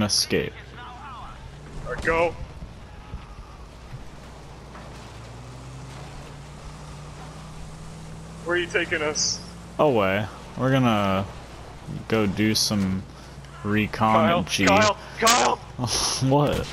can escape. Or go. Where are you taking us? Away. We're gonna go do some recon Kyle, G. Kyle, Kyle! what?